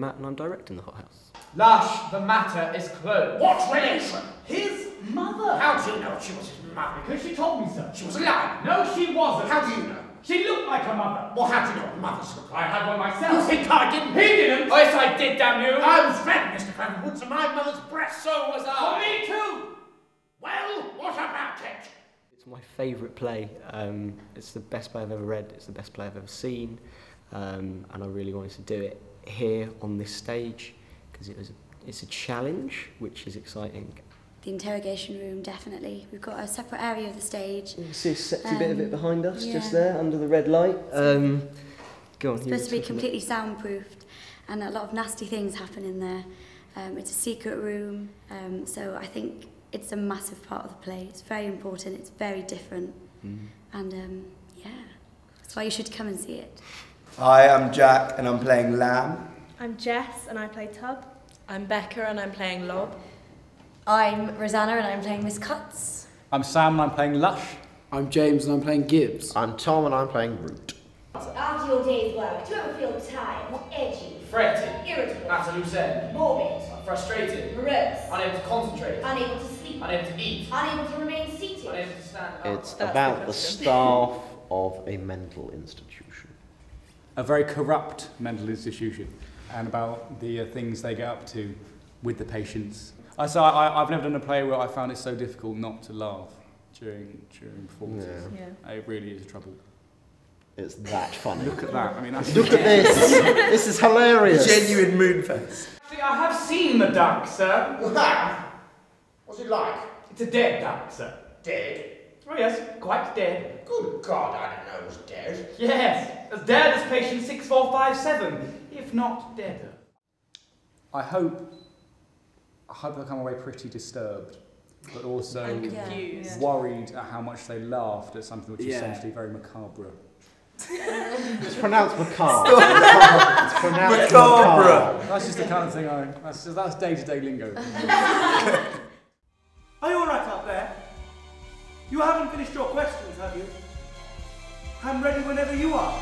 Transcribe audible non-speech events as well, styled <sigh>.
Matt, and I'm directing the Hothouse. Lush, the matter is closed. What relation? His mother. How do you know she was his mother? Because she told me so. She was alive. No, she wasn't. How do you know? She looked like her mother. Well, how do you know what mothers look I like? had one myself. You myself. think I didn't? He didn't. Oh, yes, I did, damn you. I I was fed, Mr. Cravenwood, to my mother's breast. So was I. Oh, me too. Well, what about it? It's my favourite play. Um, it's the best play I've ever read. It's the best play I've ever seen, um, and I really wanted to do it here on this stage because it was it's a challenge, which is exciting. The interrogation room, definitely. We've got a separate area of the stage. You see a sexy bit of it Um, behind us, just there under the red light. Um, go on. It's supposed to be completely soundproofed, and a lot of nasty things happen in there. Um, it's a secret room, um, so I think it's a massive part of the play. It's very important. It's very different, Mm. and um, yeah, that's why you should come and see it. Hi, I'm Jack and I'm playing Lamb. I'm Jess and I play Tubb. I'm Becca and I'm playing Lobb. I'm Rosanna and I'm playing Miss Cutts. I'm Sam and I'm playing Lush. I'm James and I'm playing Gibbs. I'm Tom and I'm playing Roote. After your day's work, do you ever feel tired, edgy, Fretted. irritable, At a loose end. morbid, Frustrated. morose, Unable to concentrate. unable to sleep, Unable to eat. unable to remain seated? Unable to stand up. It's That's about the the staff of a mental institution. A very corrupt mental institution and about the uh, things they get up to with the patients. I, so I, I've never done a play where I found it so difficult not to laugh during during performances. Yeah. It really is a trouble. It's that funny. Look at that. I mean, that's Look at this. <laughs> this is hilarious. Genuine moon face. See, I have seen the duck, sir. You have? What's it like? It's a dead duck, sir. Dead? Oh yes, quite dead. Good God, I don't know it was dead. Yes, as dead as patient 6457, if not deader. I hope. I hope I come away pretty disturbed, but also And confused. worried at how much they laughed at something which is Yeah. essentially very macabre. <laughs> It's pronounced macabre. <laughs> it's pronounced Macabre. macabre. That's just the kind of thing I. That's that's day to day lingo. <laughs> Are you alright up there? You haven't finished your questions, have you? I'm ready whenever you are.